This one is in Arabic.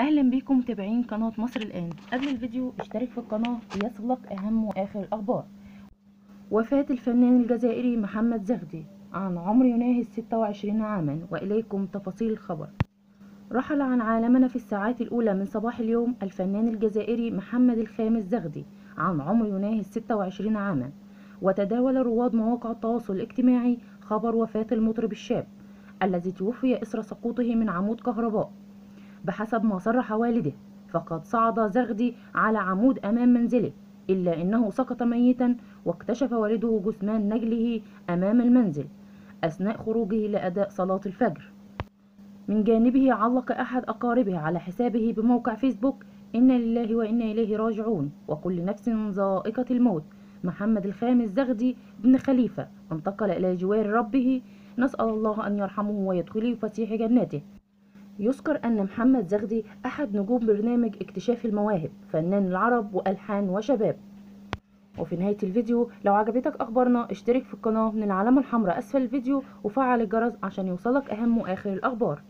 أهلا بيكم متابعين قناة مصر الآن. قبل الفيديو اشترك في القناة ليصلك أهم وآخر الاخبار وفاة الفنان الجزائري محمد زغدي عن عمر يناهز 26 عاما وإليكم تفاصيل الخبر. رحل عن عالمنا في الساعات الأولى من صباح اليوم الفنان الجزائري محمد الخامس زغدي عن عمر يناهز 26 عاما. وتداول رواد مواقع التواصل الاجتماعي خبر وفاة المطرب الشاب الذي توفي إثر سقوطه من عمود كهرباء. بحسب ما صرح والده فقد صعد زغدي على عمود أمام منزله إلا أنه سقط ميتا واكتشف والده جثمان نجله أمام المنزل أثناء خروجه لأداء صلاة الفجر. من جانبه علق أحد أقاربه على حسابه بموقع فيسبوك إنا لله وإنا إليه راجعون. وكل نفس ذائقة الموت. محمد الخامس زغدي بن خليفة انتقل إلى جوار ربه نسأل الله أن يرحمه ويدخله فسيح جناته. يذكر أن محمد زغدي أحد نجوم برنامج اكتشاف المواهب فنان العرب وألحان وشباب. وفي نهاية الفيديو لو عجبتك أخبارنا اشترك في القناة من العلامة الحمراء أسفل الفيديو وفعل الجرس عشان يوصلك أهم وآخر الأخبار.